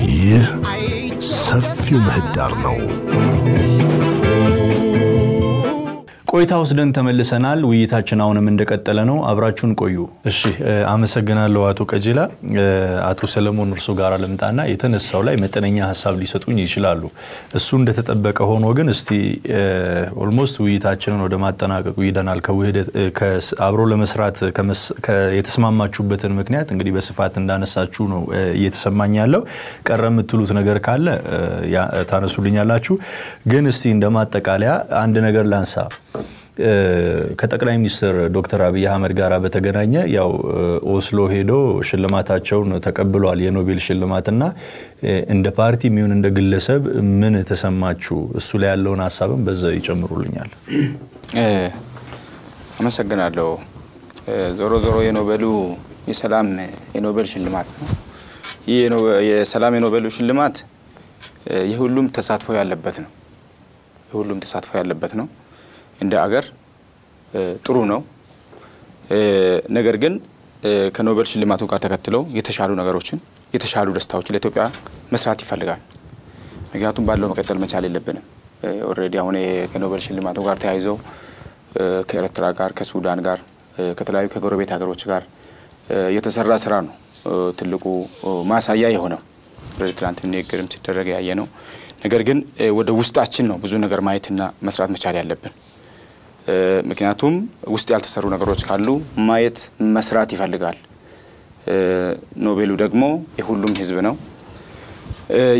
ይህ ሰፊው ምህዳር ነው። ቆይታ ወስደን ተመልሰናል። ውይይታችን አሁንም እንደቀጠለ ነው። አብራችሁን ቆዩ። እሺ፣ አመሰግናለሁ አቶ ቀጀላ። አቶ ሰለሞን እርሶ ጋር ልምጣና የተነሳው ላይ መጠነኛ ሀሳብ ሊሰጡኝ ይችላሉ። እሱ እንደተጠበቀ ሆኖ ግን እስቲ almost ውይይታችንን ወደ ማጠናቀቁ ሄደናል። አብሮ ለመስራት የተስማማችሁበትን ምክንያት እንግዲህ በስፋት እንዳነሳችሁ ነው እየተሰማኝ ያለው። ቀረ የምትሉት ነገር ካለ ታነሱልኛላችሁ። ግን እስቲ እንደ ማጠቃለያ አንድ ነገር ላንሳ። ከጠቅላይ ሚኒስትር ዶክተር አብይ አህመድ ጋር በተገናኘ ያው ኦስሎ ሄዶ ሽልማታቸውን ተቀብሏል፣ የኖቤል ሽልማትና እንደ ፓርቲ የሚሆን እንደ ግለሰብ ምን ተሰማችሁ? እሱ ላይ ያለውን ሀሳብም በዛ ይጨምሩልኛል። አመሰግናለሁ። ዞሮ ዞሮ የኖቤሉ የሰላም የኖቤል ሽልማት ነው። ይህ የሰላም የኖቤሉ ሽልማት የሁሉም ተሳትፎ ያለበት ነው። የሁሉም ተሳትፎ ያለበት ነው። እንደ አገር ጥሩ ነው። ነገር ግን ከኖቤል ሽልማቱ ጋር ተከትለው የተሻሉ ነገሮችን የተሻሉ ደስታዎችን ለኢትዮጵያ መስራት ይፈልጋል። ምክንያቱም ባለው መቀጠል መቻል የለብንም። already አሁን ከኖቤል ሽልማቱ ጋር ተያይዘው ከኤርትራ ጋር፣ ከሱዳን ጋር፣ ከተለያዩ ከጎረቤት ሀገሮች ጋር የተሰራ ስራ ነው ትልቁ ማሳያ የሆነው ፕሬዚዳንት ንግግርም ሲደረግ ያየ ነው። ነገር ግን ወደ ውስጣችን ነው ብዙ ነገር ማየትና መስራት መቻል ያለብን። ምክንያቱም ውስጥ ያልተሰሩ ነገሮች ካሉ ማየት መስራት ይፈልጋል። ኖቤሉ ደግሞ የሁሉም ሕዝብ ነው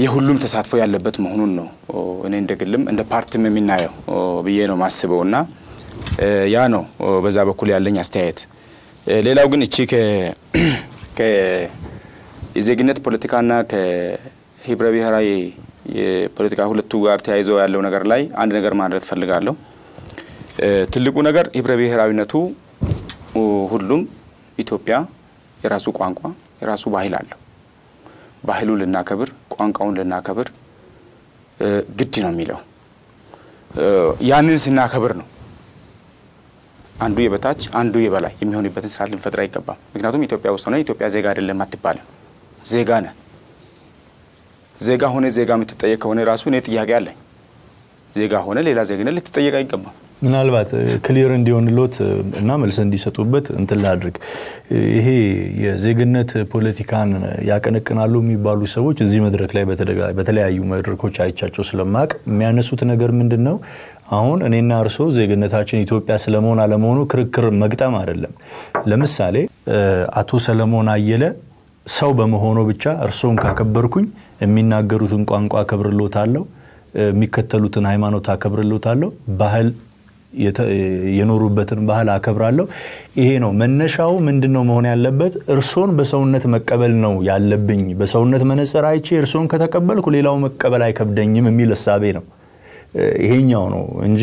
የሁሉም ተሳትፎ ያለበት መሆኑን ነው እኔ እንደ ግልም እንደ ፓርቲም የሚናየው ብዬ ነው ማስበው እና ያ ነው በዛ በኩል ያለኝ አስተያየት። ሌላው ግን እቺ የዜግነት ፖለቲካና ከህብረ ብሔራዊ የፖለቲካ ሁለቱ ጋር ተያይዘው ያለው ነገር ላይ አንድ ነገር ማለት ፈልጋለሁ። ትልቁ ነገር ህብረ ብሔራዊነቱ ሁሉም ኢትዮጵያ የራሱ ቋንቋ የራሱ ባህል አለው። ባህሉን ልናከብር፣ ቋንቋውን ልናከብር ግድ ነው የሚለው ያንን ስናከብር ነው አንዱ የበታች አንዱ የበላይ የሚሆንበትን ስርዓት ልንፈጥር አይገባም። ምክንያቱም ኢትዮጵያ ውስጥ ሆነ ኢትዮጵያ ዜጋ አይደለም አትባልም። ዜጋ ነን። ዜጋ ሆነ ዜጋ የምትጠየቅ ከሆነ ራሱ እኔ ጥያቄ አለኝ። ዜጋ ሆነ ሌላ ዜግነት ልትጠየቅ አይገባም። ምናልባት ክሊር እንዲሆንሎት እና መልስ እንዲሰጡበት እንትን ላድርግ። ይሄ የዜግነት ፖለቲካን ያቀነቅናሉ የሚባሉ ሰዎች እዚህ መድረክ ላይ በተለያዩ መድረኮች አይቻቸው ስለማቅ የሚያነሱት ነገር ምንድን ነው? አሁን እኔና እርሶ ዜግነታችን ኢትዮጵያ ስለመሆን አለመሆኑ ክርክር መግጠም አይደለም። ለምሳሌ አቶ ሰለሞን አየለ ሰው በመሆኑ ብቻ እርሶን ካከበርኩኝ የሚናገሩትን ቋንቋ አከብርሎታለሁ፣ የሚከተሉትን ሃይማኖት አከብርሎታለሁ፣ ባህል የኖሩበትን ባህል አከብራለሁ። ይሄ ነው መነሻው። ምንድን ነው መሆን ያለበት? እርሶን በሰውነት መቀበል ነው ያለብኝ። በሰውነት መነጽር አይቼ እርሶን ከተቀበልኩ ሌላው መቀበል አይከብደኝም የሚል እሳቤ ነው። ይሄኛው ነው እንጂ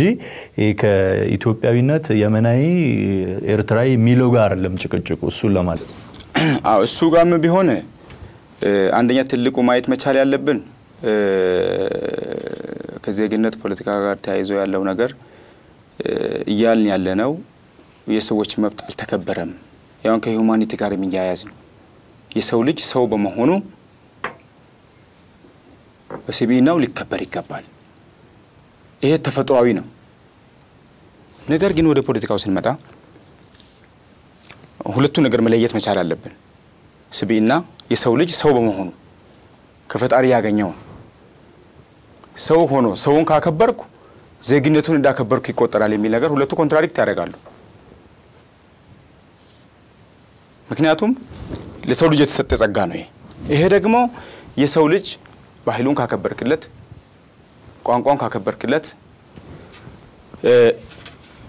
ከኢትዮጵያዊነት የመናዊ፣ ኤርትራዊ የሚለው ጋር አይደለም እሱን ለማለት አዎ እሱ ጋርም ቢሆን አንደኛ ትልቁ ማየት መቻል ያለብን ከዜግነት ፖለቲካ ጋር ተያይዞ ያለው ነገር እያልን ያለ ነው የሰዎች መብት አልተከበረም። ያሁን ከሁማኒቲ ጋር የሚያያዝ ነው። የሰው ልጅ ሰው በመሆኑ በስብዕናው ሊከበር ይገባል። ይሄ ተፈጥሯዊ ነው። ነገር ግን ወደ ፖለቲካው ስንመጣ ሁለቱ ነገር መለየት መቻል አለብን። ስብዕና የሰው ልጅ ሰው በመሆኑ ከፈጣሪ ያገኘው ሰው ሆኖ ሰውን ካከበርኩ ዜግነቱን እንዳከበርኩ ይቆጠራል የሚል ነገር ሁለቱ contradict ያደርጋሉ። ምክንያቱም ለሰው ልጅ የተሰጠ ጸጋ ነው ይሄ። ይሄ ደግሞ የሰው ልጅ ባህሉን ካከበርክለት፣ ቋንቋውን ካከበርክለት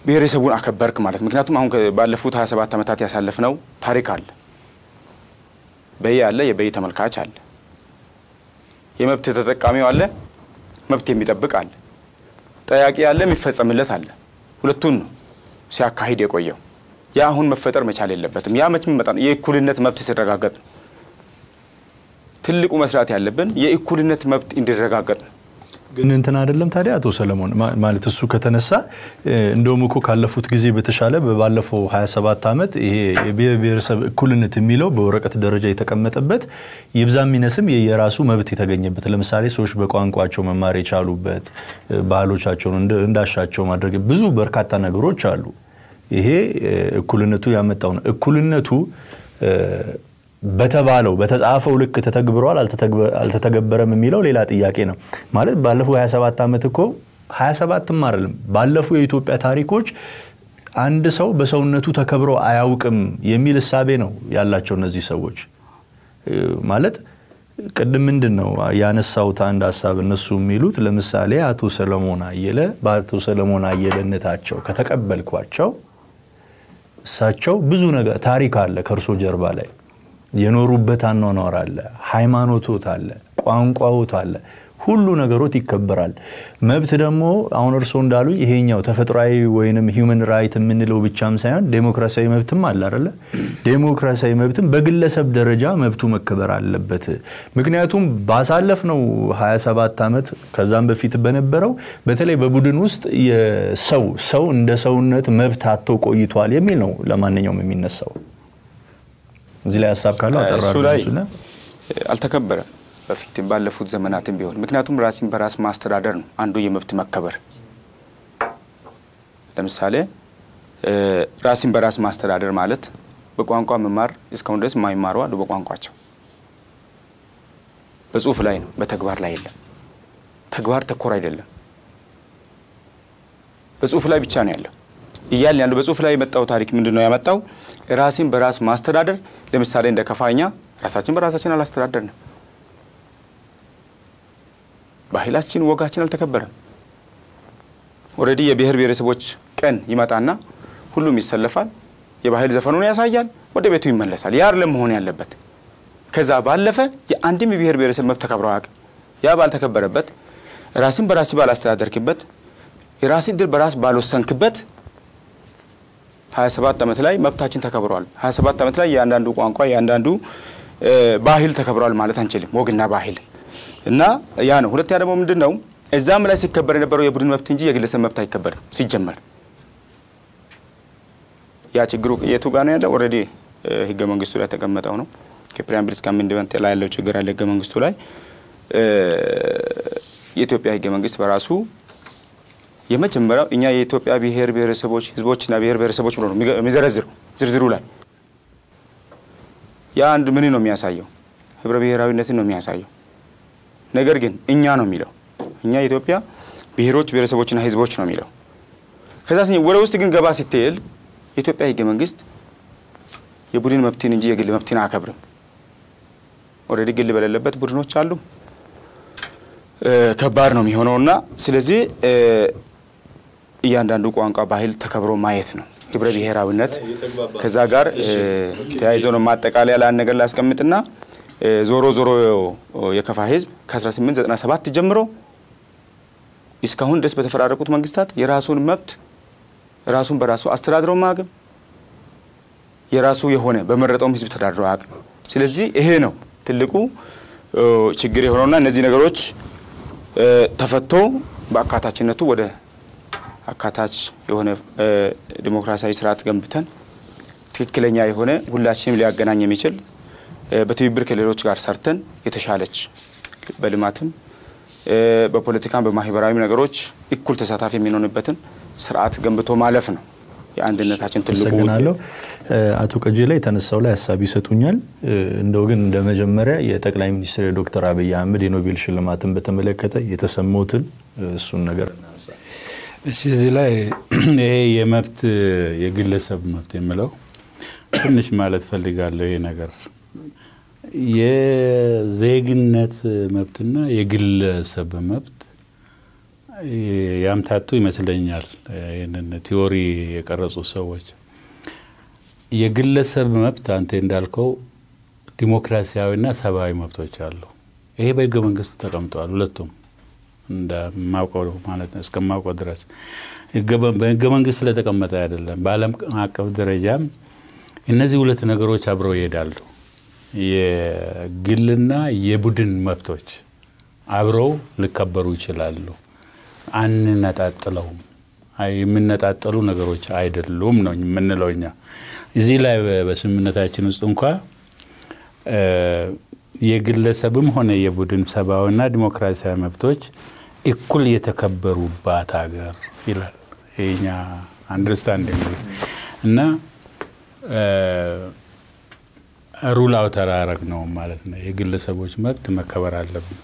ብሔረሰቡን አከበርክ ማለት ምክንያቱም አሁን ባለፉት 27 ዓመታት ያሳለፍነው ታሪክ አለ። በይ አለ፣ የበይ ተመልካች አለ፣ የመብት ተጠቃሚው አለ፣ መብት የሚጠብቅ አለ፣ ጠያቂ አለ፣ የሚፈጸምለት አለ። ሁለቱን ነው ሲያካሂድ የቆየው። ያ አሁን መፈጠር መቻል የለበትም። ያ መች የሚመጣ ነው? የእኩልነት መብት ሲረጋገጥ ነው። ትልቁ መስራት ያለብን የእኩልነት መብት እንዲረጋገጥ ነው። ግን እንትን አይደለም ታዲያ አቶ ሰለሞን ማለት እሱ ከተነሳ እንደውም እኮ ካለፉት ጊዜ በተሻለ ባለፈው 27 ዓመት ይሄ የብሔር ብሔረሰብ እኩልነት የሚለው በወረቀት ደረጃ የተቀመጠበት ይብዛም ይነስም የራሱ መብት የተገኘበት ለምሳሌ ሰዎች በቋንቋቸው መማር የቻሉበት ባህሎቻቸውን እንዳሻቸው ማድረግ ብዙ በርካታ ነገሮች አሉ። ይሄ እኩልነቱ ያመጣው ነው። እኩልነቱ በተባለው በተጻፈው ልክ ተተግብሯል አልተተገበረም የሚለው ሌላ ጥያቄ ነው። ማለት ባለፉ 27 ዓመት እኮ 27ም አይደለም ባለፉ የኢትዮጵያ ታሪኮች አንድ ሰው በሰውነቱ ተከብሮ አያውቅም የሚል እሳቤ ነው ያላቸው እነዚህ ሰዎች። ማለት ቅድም ምንድን ነው ያነሳሁት አንድ ሀሳብ እነሱ የሚሉት ለምሳሌ አቶ ሰለሞን አየለ በአቶ ሰለሞን አየለነታቸው ከተቀበልኳቸው እሳቸው ብዙ ነገር ታሪክ አለ ከእርሶ ጀርባ ላይ የኖሩበት አኗኗር አለ፣ ሃይማኖቶት አለ፣ ቋንቋዎት አለ፣ ሁሉ ነገሮት ይከበራል። መብት ደግሞ አሁን እርስዎ እንዳሉ ይሄኛው ተፈጥሯዊ ወይንም human right የምንለው ብቻም ሳይሆን ዴሞክራሲያዊ መብትም አለ አይደለ? ዴሞክራሲያዊ መብትም በግለሰብ ደረጃ መብቱ መከበር አለበት። ምክንያቱም ባሳለፍነው 27 ዓመት ከዛም በፊት በነበረው በተለይ በቡድን ውስጥ የሰው ሰው እንደ ሰውነት መብት አጥቶ ቆይቷል የሚል ነው ለማንኛውም የሚነሳው። እዚህ ላይ ሀሳብ ካለው እሱ ላይ አልተከበረም በፊት ባለፉት ዘመናትም ቢሆን ምክንያቱም ራስን በራስ ማስተዳደር ነው አንዱ የመብት መከበር። ለምሳሌ ራስን በራስ ማስተዳደር ማለት በቋንቋ መማር እስካሁን ድረስ የማይማሩ አሉ። በቋንቋቸው በጽሁፍ ላይ ነው፣ በተግባር ላይ የለም። ተግባር ተኮር አይደለም፣ በጽሁፍ ላይ ብቻ ነው ያለው እያልን ያለው በጽሁፍ ላይ የመጣው ታሪክ ምንድን ነው ያመጣው? ራስን በራስ ማስተዳደር። ለምሳሌ እንደ ከፋኛ ራሳችን በራሳችን አላስተዳደርንም። ባህላችን፣ ወጋችን አልተከበረም። already የብሔር ብሔረሰቦች ቀን ይመጣና ሁሉም ይሰለፋል፣ የባህል ዘፈኑን ያሳያል፣ ወደ ቤቱ ይመለሳል። ያ አይደለም መሆን ያለበት። ከዛ ባለፈ የአንድም የብሔር ብሔረሰብ መብት ተከብሮ አያውቅም። ያ ባልተከበረበት፣ ራስን በራስ ባላስተዳደርክበት፣ የራስን እድል በራስ ባልወሰንክበት 27 ዓመት ላይ መብታችን ተከብሯል። 27 ዓመት ላይ የአንዳንዱ ቋንቋ የአንዳንዱ ባህል ተከብሯል ማለት አንችልም። ወግና ባህል እና ያ ነው። ሁለተኛ ደግሞ ምንድን ነው እዛም ላይ ሲከበር የነበረው የቡድን መብት እንጂ የግለሰብ መብት አይከበርም ሲጀመር። ያ ችግሩ የቱ ጋር ነው ያለው? already ህገ መንግስቱ ላይ ተቀመጠው ነው። ከ preamble እስከ ላይ ያለው ችግር አለ ህገ መንግስቱ ላይ። የኢትዮጵያ ህገ መንግስት በራሱ የመጀመሪያው እኛ የኢትዮጵያ ብሔር ብሔረሰቦች ህዝቦችና ብሔር ብሔረሰቦች ብሎ ነው የሚዘረዝረው ዝርዝሩ ላይ ያ አንድ ምን ነው የሚያሳየው? ህብረ ብሔራዊነትን ነው የሚያሳየው። ነገር ግን እኛ ነው የሚለው እኛ የኢትዮጵያ ብሔሮች ብሔረሰቦችና ህዝቦች ነው የሚለው። ከዛ ወደ ውስጥ ግን ገባ ስትል የኢትዮጵያ ህገ መንግስት የቡድን መብትን እንጂ የግል መብትን አያከብርም። already ግል በሌለበት ቡድኖች አሉ። ከባድ ነው የሚሆነውና ስለዚህ እያንዳንዱ ቋንቋ ባህል ተከብሮ ማየት ነው ህብረ ብሔራዊነት። ከዛ ጋር ተያይዞ ነው ማጠቃለያ ለአንድ ነገር ላስቀምጥና ዞሮ ዞሮ የከፋ ህዝብ ከ1897 ጀምሮ እስካሁን ድረስ በተፈራረቁት መንግስታት የራሱን መብት ራሱን በራሱ አስተዳድሮ ማቅም የራሱ የሆነ በመረጠውም ህዝብ ተዳድሮ አቅም። ስለዚህ ይሄ ነው ትልቁ ችግር የሆነውና እነዚህ ነገሮች ተፈቶ በአካታችነቱ ወደ አካታች የሆነ ዲሞክራሲያዊ ስርዓት ገንብተን ትክክለኛ የሆነ ሁላችንም ሊያገናኝ የሚችል በትብብር ከሌሎች ጋር ሰርተን የተሻለች በልማትም በፖለቲካም በማህበራዊ ነገሮች እኩል ተሳታፊ የሚሆንበትን ስርዓት ገንብቶ ማለፍ ነው የአንድነታችን ትልቁ አቶ ቀጀላ የተነሳው ላይ ሀሳብ ይሰጡኛል። እንደው ግን እንደ መጀመሪያ የጠቅላይ ሚኒስትር የዶክተር አብይ አህመድ የኖቤል ሽልማትን በተመለከተ የተሰሙትን እሱን ነገር እሺ፣ እዚህ ላይ ይሄ የመብት የግለሰብ መብት የምለው ትንሽ ማለት ፈልጋለሁ። ይሄ ነገር የዜግነት መብትና የግለሰብ መብት ያምታቱ ይመስለኛል። ይህንን ቲዎሪ የቀረጹ ሰዎች የግለሰብ መብት አንተ እንዳልከው ዲሞክራሲያዊና ሰብአዊ መብቶች አሉ። ይሄ በህገ መንግስቱ ተቀምጠዋል። ሁለቱም እንደማውቀው ማለት ነው እስከማውቀው ድረስ በህገ መንግስት ስለተቀመጠ አይደለም። በዓለም አቀፍ ደረጃም እነዚህ ሁለት ነገሮች አብረው ይሄዳሉ። የግልና የቡድን መብቶች አብረው ሊከበሩ ይችላሉ። አንነጣጥለውም። የሚነጣጠሉ ነገሮች አይደሉም ነው የምንለው እኛ። እዚህ ላይ በስምምነታችን ውስጥ እንኳ የግለሰብም ሆነ የቡድን ሰብአዊና ዲሞክራሲያዊ መብቶች እኩል የተከበሩባት ሀገር ይላል የኛ understanding እና ሩል አውተራረግ ነው ማለት ነው። የግለሰቦች መብት መከበር አለብን።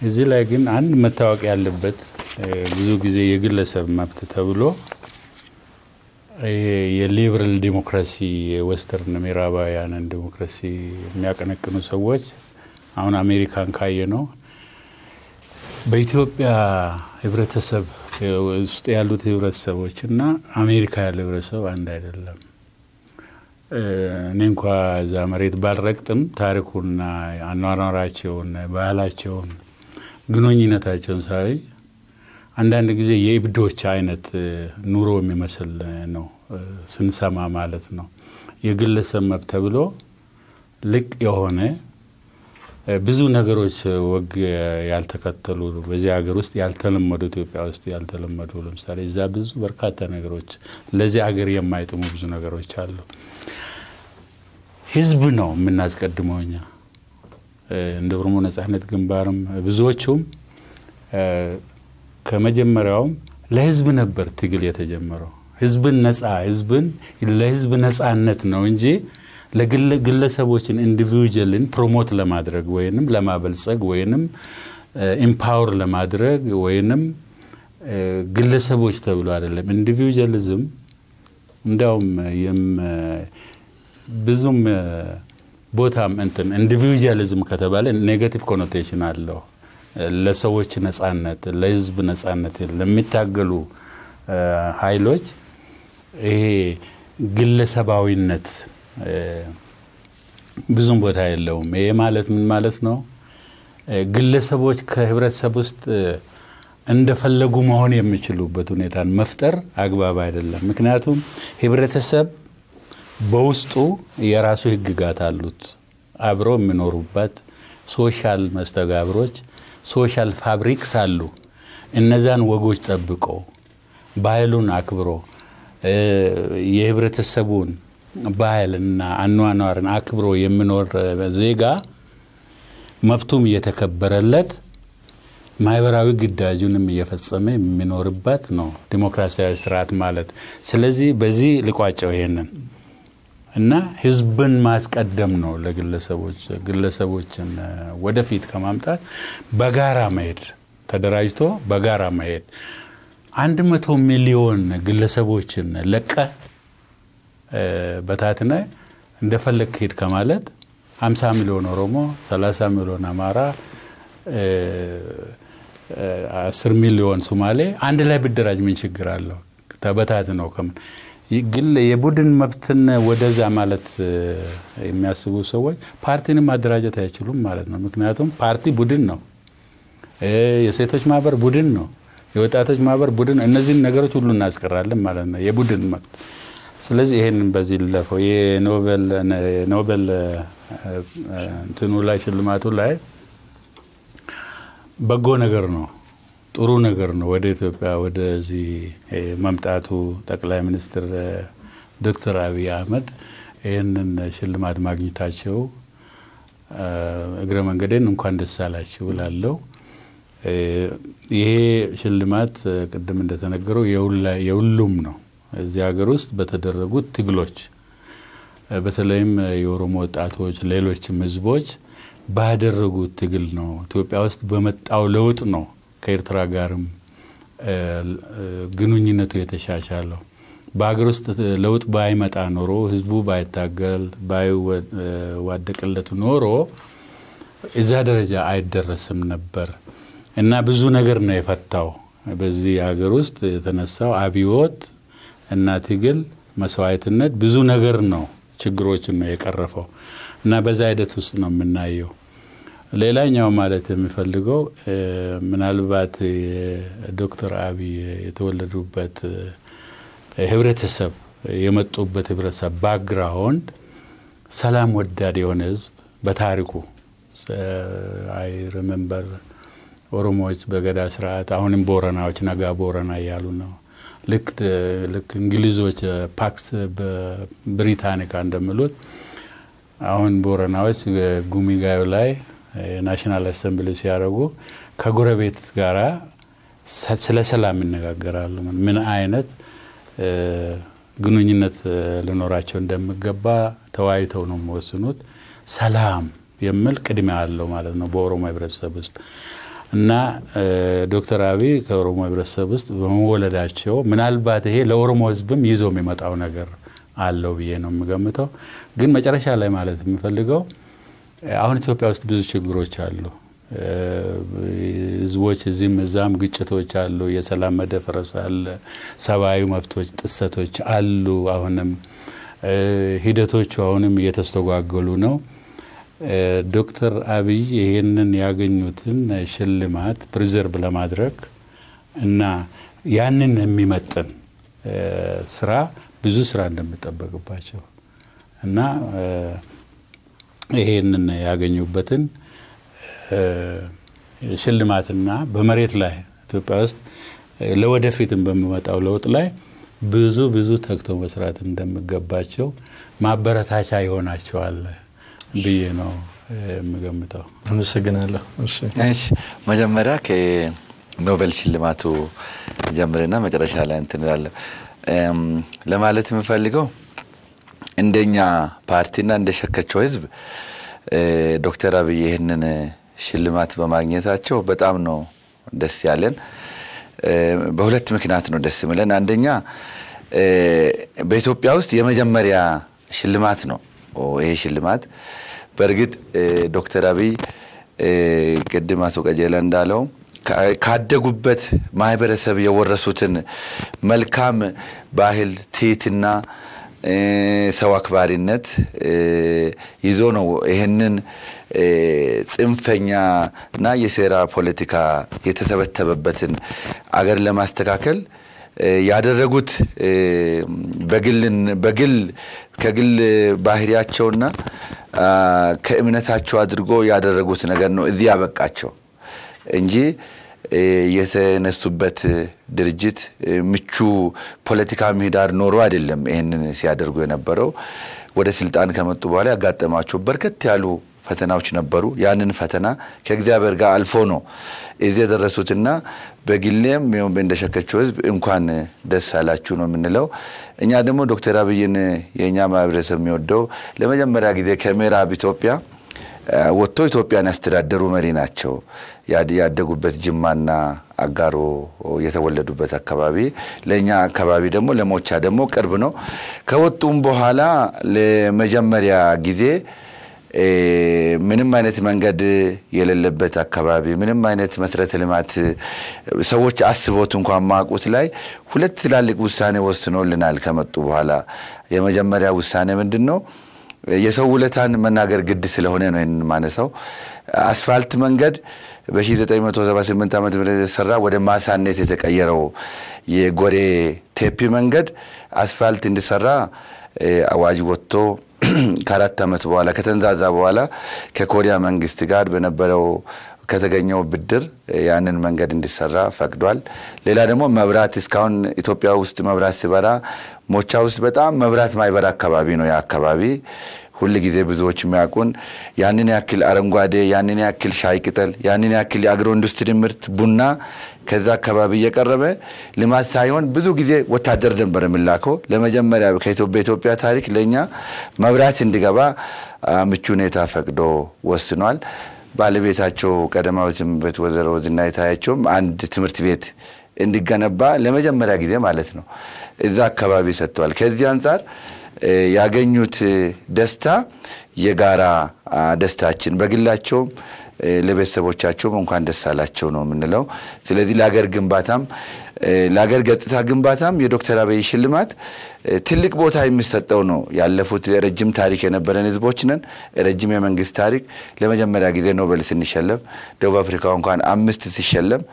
እዚህ ላይ ግን አንድ መታወቅ ያለበት ብዙ ጊዜ የግለሰብ መብት ተብሎ ይሄ የ liberal democracy የ western ምዕራባውያንን ዲሞክራሲ የሚያቀነቅኑ ሰዎች አሁን አሜሪካን ካየ ነው በኢትዮጵያ ህብረተሰብ ውስጥ ያሉት ህብረተሰቦች እና አሜሪካ ያለው ህብረተሰብ አንድ አይደለም። እኔ እንኳ እዛ መሬት ባልረግጥም ታሪኩና አኗኗራቸውን፣ ባህላቸውን፣ ግንኙነታቸውን ሳይ አንዳንድ ጊዜ የእብዶች አይነት ኑሮ የሚመስል ነው ስንሰማ ማለት ነው። የግለሰብ መብት ተብሎ ልቅ የሆነ ብዙ ነገሮች ወግ ያልተከተሉ በዚህ ሀገር ውስጥ ያልተለመዱ ኢትዮጵያ ውስጥ ያልተለመዱ ለምሳሌ እዛ ብዙ በርካታ ነገሮች ለዚህ ሀገር የማይጥሙ ብዙ ነገሮች አሉ። ህዝብ ነው የምናስቀድመው እኛ እንደ ኦሮሞ ነጻነት ግንባርም ብዙዎቹም ከመጀመሪያውም ለህዝብ ነበር ትግል የተጀመረው። ህዝብን ነጻ ህዝብን ለህዝብ ነጻነት ነው እንጂ ለግለሰቦችን individual ን promote ለማድረግ ወይንም ለማበልጸግ ወይንም empower ለማድረግ ወይንም ግለሰቦች ተብሎ አይደለም። individualism እንዲያውም ብዙም ቦታም እንትን individualism ከተባለ negative connotation አለው። ለሰዎች ነጻነት፣ ለህዝብ ነጻነት ለሚታገሉ ኃይሎች ይሄ ግለሰባዊነት ብዙም ቦታ የለውም። ይሄ ማለት ምን ማለት ነው? ግለሰቦች ከህብረተሰብ ውስጥ እንደፈለጉ መሆን የሚችሉበት ሁኔታን መፍጠር አግባብ አይደለም። ምክንያቱም ህብረተሰብ በውስጡ የራሱ ህግጋት አሉት። አብረው የሚኖሩበት social መስተጋብሮች፣ social fabrics አሉ። እነዛን ወጎች ጠብቆ ባህሉን አክብሮ የህብረተሰቡን ባህልና አኗኗርን አክብሮ የሚኖር ዜጋ መብቱም እየተከበረለት ማህበራዊ ግዳጁንም እየፈጸመ የሚኖርበት ነው ዲሞክራሲያዊ ስርዓት ማለት። ስለዚህ በዚህ ልቋጨው ይሄንን እና ህዝብን ማስቀደም ነው ለግለሰቦች ግለሰቦችን ወደፊት ከማምጣት በጋራ መሄድ ተደራጅቶ በጋራ መሄድ አንድ መቶ ሚሊዮን ግለሰቦችን ለቀ በታትነ እንደፈለግ ሄድ ከማለት 50 ሚሊዮን ኦሮሞ፣ 30 ሚሊዮን አማራ፣ 10 ሚሊዮን ሶማሌ አንድ ላይ ብደራጅ ምን ችግር አለው? ተበታት ነው ከምን ግን የቡድን መብትን ወደዛ ማለት የሚያስቡ ሰዎች ፓርቲንም ማደራጀት አይችሉም ማለት ነው። ምክንያቱም ፓርቲ ቡድን ነው። የሴቶች ማህበር ቡድን ነው። የወጣቶች ማህበር ቡድን፣ እነዚህን ነገሮች ሁሉ እናስቀራለን ማለት ነው። የቡድን መብት ስለዚህ ይሄንን በዚህ ልለፈው። የኖቤል እንትኑ ላይ ሽልማቱ ላይ በጎ ነገር ነው፣ ጥሩ ነገር ነው። ወደ ኢትዮጵያ ወደዚህ መምጣቱ ጠቅላይ ሚኒስትር ዶክተር አብይ አህመድ ይህንን ሽልማት ማግኘታቸው እግረ መንገዴን እንኳን ደስ አላችሁ እላለሁ። ይሄ ሽልማት ቅድም እንደተነገረው የሁሉም ነው። እዚህ ሀገር ውስጥ በተደረጉት ትግሎች በተለይም የኦሮሞ ወጣቶች፣ ሌሎችም ህዝቦች ባደረጉት ትግል ነው። ኢትዮጵያ ውስጥ በመጣው ለውጥ ነው ከኤርትራ ጋርም ግንኙነቱ የተሻሻለው። በሀገር ውስጥ ለውጥ ባይመጣ ኖሮ ህዝቡ ባይታገል ባይዋደቅለት ኖሮ እዛ ደረጃ አይደረስም ነበር እና ብዙ ነገር ነው የፈታው። በዚህ ሀገር ውስጥ የተነሳው አብዮት እና ትግል መስዋዕትነት ብዙ ነገር ነው ችግሮችን ነው የቀረፈው እና በዛ ሂደት ውስጥ ነው የምናየው። ሌላኛው ማለት የሚፈልገው ምናልባት ዶክተር አብይ የተወለዱበት ህብረተሰብ የመጡበት ህብረተሰብ background ሰላም ወዳድ የሆነ ህዝብ በታሪኩ I remember ኦሮሞዎች በገዳ ስርዓት አሁንም ቦረናዎች ነጋ ቦረና እያሉ ነው። ልክ ልክ እንግሊዞች Pax Britannica እንደሚሉት አሁን ቦረናዎች ጉሚጋዮ ላይ ናሽናል አሰምብሊ ሲያደርጉ ከጎረቤት ጋራ ስለ ሰላም ይነጋገራሉ። ምን አይነት ግንኙነት ሊኖራቸው እንደሚገባ ተወያይተው ነው የሚወስኑት። ሰላም የሚል ቅድሚያ አለው ማለት ነው በኦሮሞ ህብረተሰብ ውስጥ እና ዶክተር አብይ ከኦሮሞ ህብረተሰብ ውስጥ በመወለዳቸው ምናልባት ይሄ ለኦሮሞ ህዝብም ይዞ የሚመጣው ነገር አለው ብዬ ነው የምገምተው። ግን መጨረሻ ላይ ማለት የምፈልገው አሁን ኢትዮጵያ ውስጥ ብዙ ችግሮች አሉ። ህዝቦች እዚህም እዛም ግጭቶች አሉ። የሰላም መደፍረስ አለ። ሰብአዊ መብቶች ጥሰቶች አሉ። አሁንም ሂደቶቹ አሁንም እየተስተጓገሉ ነው። ዶክተር አብይ ይህንን ያገኙትን ሽልማት ፕሪዘርቭ ለማድረግ እና ያንን የሚመጥን ስራ ብዙ ስራ እንደሚጠበቅባቸው እና ይሄንን ያገኙበትን ሽልማትና በመሬት ላይ ኢትዮጵያ ውስጥ ለወደፊትም በሚመጣው ለውጥ ላይ ብዙ ብዙ ተግተው መስራት እንደሚገባቸው ማበረታቻ ይሆናቸዋል ብዬ ነው የምገምተው። አመሰግናለሁ። እሺ መጀመሪያ ከኖቤል ሽልማቱ ጀምርና መጨረሻ ላይ እንትን እላለሁ። ለማለት የምፈልገው እንደኛ ፓርቲና እንደ ሸከቸው ህዝብ ዶክተር አብይ ይህንን ሽልማት በማግኘታቸው በጣም ነው ደስ ያለን። በሁለት ምክንያት ነው ደስ ምለን። አንደኛ በኢትዮጵያ ውስጥ የመጀመሪያ ሽልማት ነው ይሄ ሽልማት። በእርግጥ ዶክተር አብይ ቅድም አቶ ቀጀለ እንዳለው ካደጉበት ማህበረሰብ የወረሱትን መልካም ባህል፣ ትህትና፣ ሰው አክባሪነት ይዞ ነው ይህንን ጽንፈኛና የሴራ ፖለቲካ የተተበተበበትን አገር ለማስተካከል ያደረጉት በግል ከግል ባህሪያቸውና ከእምነታቸው አድርጎ ያደረጉት ነገር ነው እዚህ ያበቃቸው እንጂ የተነሱበት ድርጅት ምቹ ፖለቲካ ምህዳር ኖሮ አይደለም ይህንን ሲያደርጉ የነበረው። ወደ ስልጣን ከመጡ በኋላ ያጋጠማቸው በርከት ያሉ ፈተናዎች ነበሩ። ያንን ፈተና ከእግዚአብሔር ጋር አልፎ ነው እዚህ የደረሱትና በግሌም እንደሸከቸው ህዝብ እንኳን ደስ አላችሁ ነው የምንለው። እኛ ደግሞ ዶክተር አብይን የእኛ ማህበረሰብ የሚወደው ለመጀመሪያ ጊዜ ከምዕራብ ኢትዮጵያ ወጥቶ ኢትዮጵያን ያስተዳደሩ መሪ ናቸው። ያደጉበት ጅማና አጋሮ የተወለዱበት አካባቢ ለእኛ አካባቢ ደግሞ ለሞቻ ደግሞ ቅርብ ነው። ከወጡም በኋላ ለመጀመሪያ ጊዜ ምንም አይነት መንገድ የሌለበት አካባቢ ምንም አይነት መሰረተ ልማት ሰዎች አስቦት እንኳን ማቁት ላይ ሁለት ትላልቅ ውሳኔ ወስኖልናል። ከመጡ በኋላ የመጀመሪያ ውሳኔ ምንድን ነው? የሰው ውለታን መናገር ግድ ስለሆነ ነው ይህንን ማነሳው። አስፋልት መንገድ በ1978 ዓ ም የተሰራ ወደ ማሳነት የተቀየረው የጎሬ ቴፒ መንገድ አስፋልት እንዲሰራ አዋጅ ወጥቶ ከአራት ዓመት በኋላ ከተንዛዛ በኋላ ከኮሪያ መንግስት ጋር በነበረው ከተገኘው ብድር ያንን መንገድ እንዲሰራ ፈቅዷል። ሌላ ደግሞ መብራት እስካሁን ኢትዮጵያ ውስጥ መብራት ሲበራ ሞቻ ውስጥ በጣም መብራት ማይበራ አካባቢ ነው። ያ አካባቢ ሁል ጊዜ ብዙዎች የሚያውቁን ያንን ያክል አረንጓዴ፣ ያንን ያክል ሻይ ቅጠል፣ ያንን ያክል የአግሮ ኢንዱስትሪ ምርት ቡና ከዛ አካባቢ እየቀረበ ልማት ሳይሆን ብዙ ጊዜ ወታደር ነበር የሚላከው። ለመጀመሪያ በኢትዮጵያ ታሪክ ለእኛ መብራት እንዲገባ ምቹ ሁኔታ ፈቅዶ ወስኗል። ባለቤታቸው ቀዳማዊት እመቤት ወይዘሮ ዝናሽ ታያቸውም አንድ ትምህርት ቤት እንዲገነባ ለመጀመሪያ ጊዜ ማለት ነው እዛ አካባቢ ሰጥተዋል። ከዚህ አንጻር ያገኙት ደስታ የጋራ ደስታችን በግላቸውም ለቤተሰቦቻቸውም እንኳን ደስ አላቸው ነው የምንለው። ስለዚህ ለሀገር ግንባታም ለሀገር ገጽታ ግንባታም የዶክተር አብይ ሽልማት ትልቅ ቦታ የሚሰጠው ነው። ያለፉት ረጅም ታሪክ የነበረን ህዝቦች ነን። ረጅም የመንግስት ታሪክ ለመጀመሪያ ጊዜ ኖቤል ስንሸለም፣ ደቡብ አፍሪካ እንኳን አምስት ሲሸለም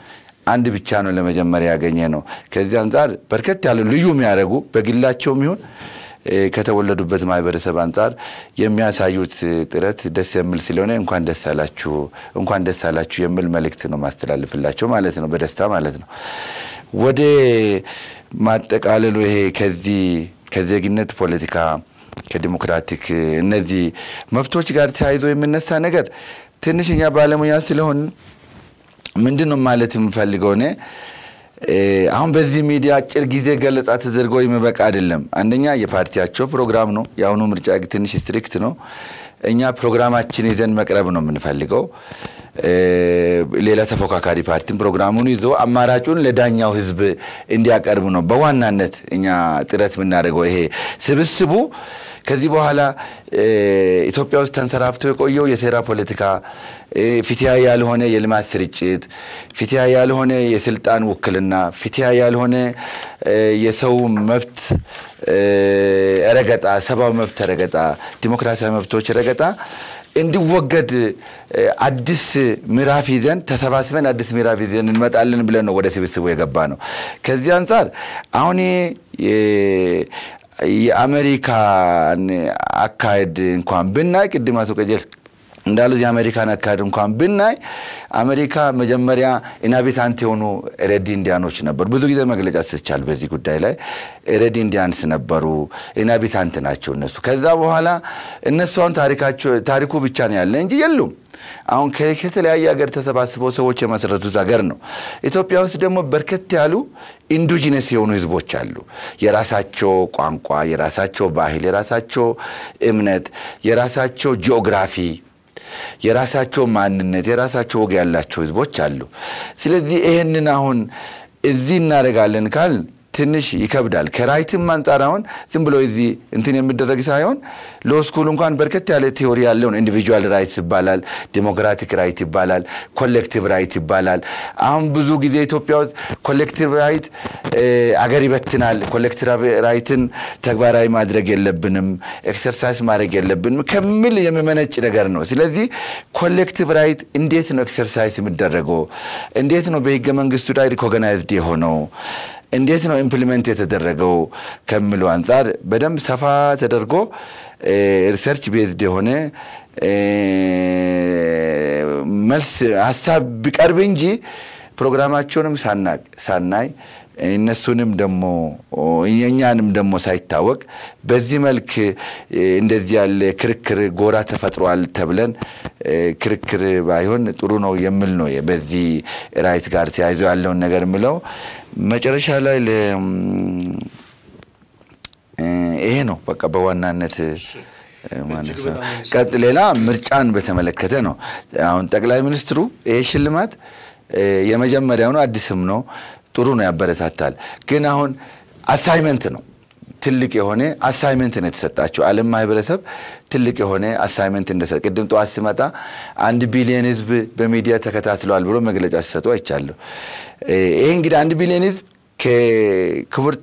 አንድ ብቻ ነው ለመጀመሪያ ያገኘ ነው። ከዚህ አንጻር በርከት ያሉ ልዩ የሚያደርጉ በግላቸውም ይሁን ከተወለዱበት ማህበረሰብ አንጻር የሚያሳዩት ጥረት ደስ የሚል ስለሆነ እንኳን ደስ አላችሁ እንኳን ደስ አላችሁ የሚል መልእክት ነው ማስተላልፍላቸው ማለት ነው። በደስታ ማለት ነው። ወደ ማጠቃለሉ ይሄ ከዚህ ከዜግነት ፖለቲካ ከዲሞክራቲክ እነዚህ መብቶች ጋር ተያይዞ የሚነሳ ነገር ትንሽኛ ባለሙያ ስለሆን ምንድን ነው ማለት የምፈልገው እኔ አሁን በዚህ ሚዲያ አጭር ጊዜ ገለጻ ተደርጎ የሚበቃ አይደለም። አንደኛ የፓርቲያቸው ፕሮግራም ነው። የአሁኑ ምርጫ ትንሽ ስትሪክት ነው። እኛ ፕሮግራማችን ይዘን መቅረብ ነው የምንፈልገው። ሌላ ተፎካካሪ ፓርቲም ፕሮግራሙን ይዞ አማራጩን ለዳኛው ሕዝብ እንዲያቀርብ ነው በዋናነት እኛ ጥረት የምናደርገው። ይሄ ስብስቡ ከዚህ በኋላ ኢትዮጵያ ውስጥ ተንሰራፍቶ የቆየው የሴራ ፖለቲካ፣ ፍትሃ ያልሆነ የልማት ስርጭት፣ ፍትሃ ያልሆነ የስልጣን ውክልና፣ ፍትሃ ያልሆነ የሰው መብት ረገጣ፣ ሰብአዊ መብት ረገጣ፣ ዲሞክራሲያዊ መብቶች ረገጣ እንዲወገድ አዲስ ምዕራፍ ይዘን ተሰባስበን አዲስ ምዕራፍ ይዘን እንመጣለን ብለን ነው ወደ ስብስቡ የገባ ነው። ከዚህ አንጻር አሁን የአሜሪካን አካሄድ እንኳን ብናይ ቅድም አቶ ቀጀላ እንዳሉት የአሜሪካን አካሄድ እንኳን ብናይ አሜሪካ መጀመሪያ inhabitant የሆኑ Red Indian ኖች ነበሩ። ብዙ ጊዜ መግለጫ ስቻል በዚህ ጉዳይ ላይ Red Indians ነበሩ። inhabitant ናቸው እነሱ። ከዛ በኋላ እነሱ አሁን ታሪኩ ብቻ ነው ያለ እንጂ የሉም። አሁን ከተለያየ ሀገር ተሰባስበው ሰዎች የመሰረቱት ሀገር ነው። ኢትዮጵያ ውስጥ ደግሞ በርከት ያሉ indigenous የሆኑ ህዝቦች አሉ። የራሳቸው ቋንቋ፣ የራሳቸው ባህል፣ የራሳቸው እምነት፣ የራሳቸው ጂኦግራፊ የራሳቸው ማንነት የራሳቸው ወግ ያላቸው ህዝቦች አሉ። ስለዚህ ይህንን አሁን እዚህ እናደርጋለን ካልን ትንሽ ይከብዳል። ከ right ም አንጻር አሁን ዝም ብሎ እዚህ እንትን የሚደረግ ሳይሆን law school እንኳን በርከት ያለ theory ያለውን individual right ይባላል፣ democratic right ይባላል፣ collective right ይባላል። አሁን ብዙ ጊዜ ኢትዮጵያ ውስጥ collective right አገር ይበትናል፣ collective right ን ተግባራዊ ማድረግ የለብንም፣ exercise ማድረግ የለብንም ከሚል የሚመነጭ ነገር ነው። ስለዚህ collective right እንዴት ነው exercise የሚደረገው? እንዴት ነው በህገ መንግስቱ ላይ recognized የሆነው እንዴት ነው implement የተደረገው ከሚለው አንጻር በደንብ ሰፋ ተደርጎ research based የሆነ መልስ ሀሳብ ቢቀርብ እንጂ ፕሮግራማቸውንም ሳናይ እነሱንም ደግሞ የእኛንም ደግሞ ሳይታወቅ በዚህ መልክ እንደዚህ ያለ ክርክር ጎራ ተፈጥሯል ተብለን ክርክር ባይሆን ጥሩ ነው የሚል ነው። በዚህ right ጋር ተያይዞ ያለውን ነገር የምለው መጨረሻ ላይ ይሄ ነው በቃ በዋናነት ቀጥ ሌላ ምርጫን በተመለከተ ነው። አሁን ጠቅላይ ሚኒስትሩ ይሄ ሽልማት የመጀመሪያው ነው፣ አዲስም ነው፣ ጥሩ ነው፣ ያበረታታል። ግን አሁን assignment ነው ትልቅ የሆነ assignment ነው የተሰጣቸው። ዓለም ማህበረሰብ ትልቅ የሆነ assignment እንደሰጥ ቅድም ጠዋት ሲመጣ አንድ ቢሊዮን ህዝብ በሚዲያ ተከታትለዋል ብሎ መግለጫ ሲሰጡ አይቻለሁ። ይሄ እንግዲህ አንድ ቢሊዮን ህዝብ ከክቡር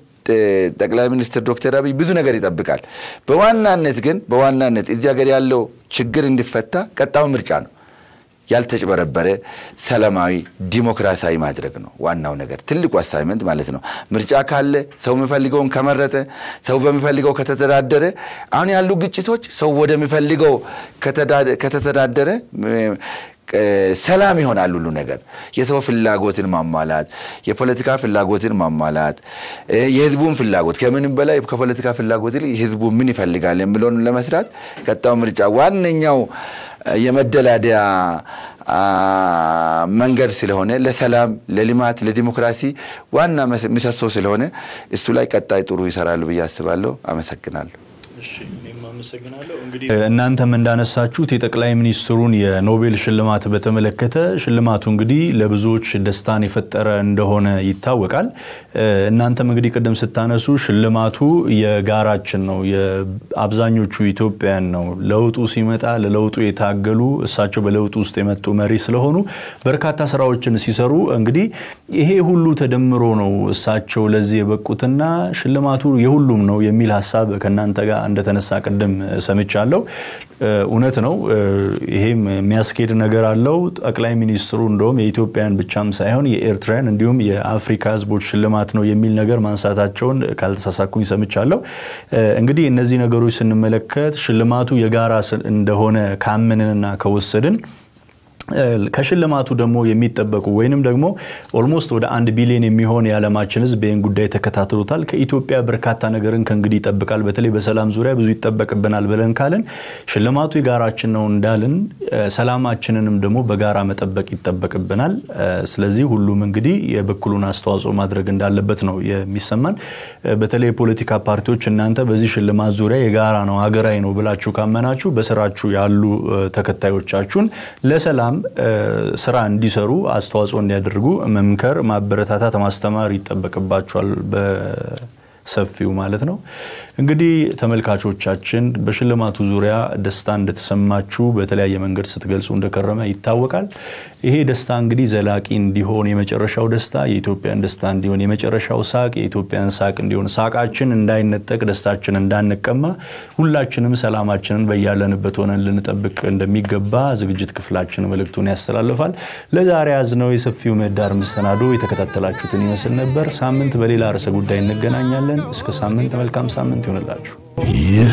ጠቅላይ ሚኒስትር ዶክተር አብይ ብዙ ነገር ይጠብቃል። በዋናነት ግን በዋናነት እዚህ ሀገር ያለው ችግር እንዲፈታ ቀጣዩ ምርጫ ነው። ያልተጭበረበረ ሰላማዊ ዲሞክራሲያዊ ማድረግ ነው ዋናው ነገር፣ ትልቁ assignment ማለት ነው። ምርጫ ካለ ሰው የሚፈልገውን ከመረጠ፣ ሰው በሚፈልገው ከተተዳደረ፣ አሁን ያሉ ግጭቶች ሰው ወደሚፈልገው ከተተዳደረ ሰላም ይሆናል ሁሉ ነገር። የሰው ፍላጎትን ማሟላት፣ የፖለቲካ ፍላጎትን ማሟላት፣ የህዝቡን ፍላጎት ከምንም በላይ ከፖለቲካ ፍላጎት ህዝቡ ምን ይፈልጋል የሚለውን ለመስራት ቀጣው ምርጫ ዋነኛው የመደላደያ መንገድ ስለሆነ ለሰላም፣ ለልማት፣ ለዲሞክራሲ ዋና ምሰሶ ስለሆነ እሱ ላይ ቀጣይ ጥሩ ይሰራሉ ብዬ አስባለሁ። አመሰግናለሁ። እናንተም እንዳነሳችሁት የጠቅላይ ሚኒስትሩን የኖቤል ሽልማት በተመለከተ ሽልማቱ እንግዲህ ለብዙዎች ደስታን የፈጠረ እንደሆነ ይታወቃል። እናንተም እንግዲህ ቅድም ስታነሱ ሽልማቱ የጋራችን ነው፣ የአብዛኞቹ ኢትዮጵያውያን ነው። ለውጡ ሲመጣ ለለውጡ የታገሉ እሳቸው በለውጡ ውስጥ የመጡ መሪ ስለሆኑ በርካታ ስራዎችን ሲሰሩ እንግዲህ ይሄ ሁሉ ተደምሮ ነው እሳቸው ለዚህ የበቁትና ሽልማቱ የሁሉም ነው የሚል ሀሳብ ከእናንተ ጋር እንደተነሳ ቅድም ሰምቻለሁ። እውነት ነው። ይሄም የሚያስኬድ ነገር አለው። ጠቅላይ ሚኒስትሩ እንደውም የኢትዮጵያን ብቻም ሳይሆን የኤርትራን እንዲሁም የአፍሪካ ሕዝቦች ሽልማት ነው የሚል ነገር ማንሳታቸውን ካልተሳሳኩኝ ሰምቻለሁ። እንግዲህ እነዚህ ነገሮች ስንመለከት ሽልማቱ የጋራ እንደሆነ ካመንንና ከወሰድን ከሽልማቱ ደግሞ የሚጠበቁ ወይንም ደግሞ almost ወደ አንድ ቢሊዮን የሚሆን የዓለማችን ህዝብ ይህን ጉዳይ ተከታትሎታል። ከኢትዮጵያ በርካታ ነገርን ከእንግዲህ ይጠብቃል። በተለይ በሰላም ዙሪያ ብዙ ይጠበቅብናል ብለን ካልን ሽልማቱ የጋራችን ነው እንዳልን ሰላማችንንም ደግሞ በጋራ መጠበቅ ይጠበቅብናል። ስለዚህ ሁሉም እንግዲህ የበኩሉን አስተዋጽኦ ማድረግ እንዳለበት ነው የሚሰማን። በተለይ የፖለቲካ ፓርቲዎች እናንተ በዚህ ሽልማት ዙሪያ የጋራ ነው ሀገራዊ ነው ብላችሁ ካመናችሁ በስራችሁ ያሉ ተከታዮቻችሁን ለሰላም ስራ እንዲሰሩ አስተዋጽኦ እንዲያደርጉ መምከር፣ ማበረታታት፣ ማስተማር ይጠበቅባቸዋል በሰፊው ማለት ነው። እንግዲህ ተመልካቾቻችን በሽልማቱ ዙሪያ ደስታ እንደተሰማችሁ በተለያየ መንገድ ስትገልጹ እንደከረመ ይታወቃል። ይሄ ደስታ እንግዲህ ዘላቂ እንዲሆን የመጨረሻው ደስታ የኢትዮጵያን ደስታ እንዲሆን የመጨረሻው ሳቅ የኢትዮጵያን ሳቅ እንዲሆን ሳቃችን እንዳይነጠቅ ደስታችን እንዳንቀማ ሁላችንም ሰላማችንን በያለንበት ሆነን ልንጠብቅ እንደሚገባ ዝግጅት ክፍላችን መልእክቱን ያስተላልፋል። ለዛሬ ያዝነው የሰፊው ምህዳር መሰናዶ የተከታተላችሁትን ይመስል ነበር። ሳምንት በሌላ ርዕሰ ጉዳይ እንገናኛለን። እስከ ሳምንት መልካም ሳምንት ይሆንላችሁ። ይህ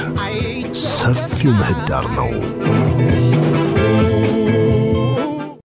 ሰፊው ምህዳር ነው።